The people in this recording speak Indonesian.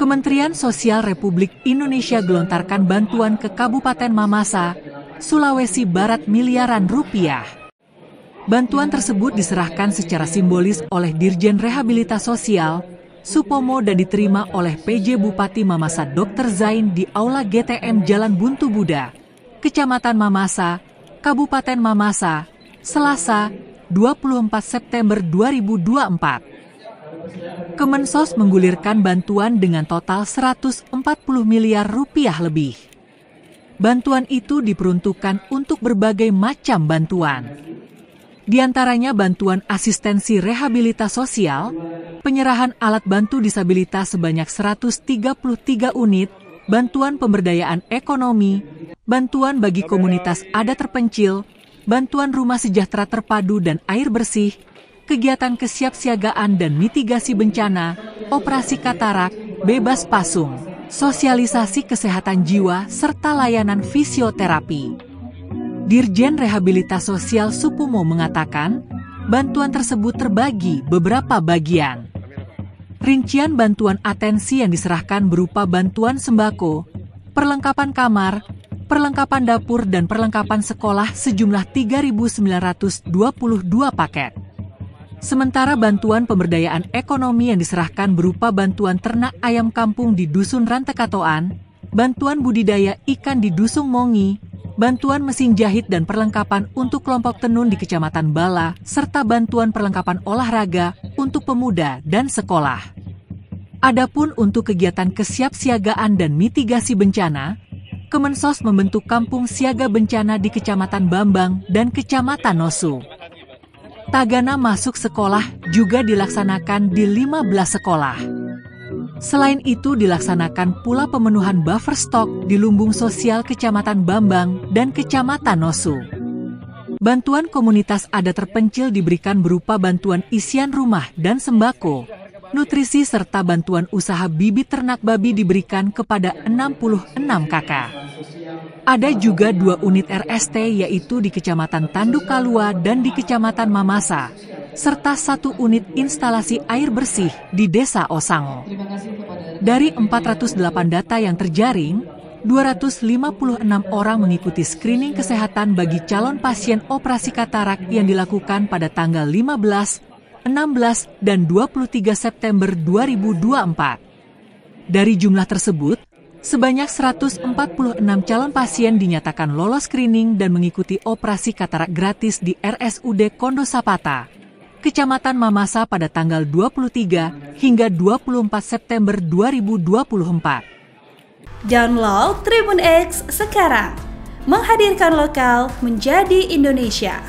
Kementerian Sosial Republik Indonesia gelontarkan bantuan ke Kabupaten Mamasa, Sulawesi Barat miliaran rupiah. Bantuan tersebut diserahkan secara simbolis oleh Dirjen Rehabilitas Sosial, Supomo dan diterima oleh PJ Bupati Mamasa Dr. Zain di Aula GTM Jalan Buntu Buddha, Kecamatan Mamasa, Kabupaten Mamasa, Selasa, 24 September 2024. Kemensos menggulirkan bantuan dengan total 140 miliar rupiah lebih. Bantuan itu diperuntukkan untuk berbagai macam bantuan. Di antaranya bantuan asistensi rehabilitas sosial, penyerahan alat bantu disabilitas sebanyak 133 unit, bantuan pemberdayaan ekonomi, bantuan bagi komunitas adat terpencil, bantuan rumah sejahtera terpadu dan air bersih, kegiatan kesiapsiagaan dan mitigasi bencana, operasi katarak, bebas pasung, sosialisasi kesehatan jiwa, serta layanan fisioterapi. Dirjen Rehabilitas Sosial Supumo mengatakan, bantuan tersebut terbagi beberapa bagian. Rincian bantuan atensi yang diserahkan berupa bantuan sembako, perlengkapan kamar, perlengkapan dapur dan perlengkapan sekolah sejumlah 3.922 paket. Sementara bantuan pemberdayaan ekonomi yang diserahkan berupa bantuan ternak ayam kampung di Dusun Rantekatoan, bantuan budidaya ikan di Dusun Mongi, bantuan mesin jahit dan perlengkapan untuk kelompok tenun di Kecamatan Bala, serta bantuan perlengkapan olahraga untuk pemuda dan sekolah. Adapun untuk kegiatan kesiapsiagaan dan mitigasi bencana, Kemensos membentuk kampung siaga bencana di Kecamatan Bambang dan Kecamatan Nosu. Tagana masuk sekolah juga dilaksanakan di 15 sekolah. Selain itu dilaksanakan pula pemenuhan buffer stok di lumbung sosial Kecamatan Bambang dan Kecamatan Nosu. Bantuan komunitas ada terpencil diberikan berupa bantuan isian rumah dan sembako, nutrisi serta bantuan usaha bibit ternak babi diberikan kepada 66 kakak. Ada juga dua unit RST yaitu di Kecamatan Tanduk Kalua dan di Kecamatan Mamasa, serta satu unit instalasi air bersih di Desa Osango. Dari 408 data yang terjaring, 256 orang mengikuti screening kesehatan bagi calon pasien operasi katarak yang dilakukan pada tanggal 15, 16, dan 23 September 2024. Dari jumlah tersebut, Sebanyak 146 calon pasien dinyatakan lolos screening dan mengikuti operasi katarak gratis di RSUD Kondo Sapata, Kecamatan Mamasa pada tanggal 23 hingga 24 September 2024. Download Tribun X sekarang, menghadirkan lokal menjadi Indonesia.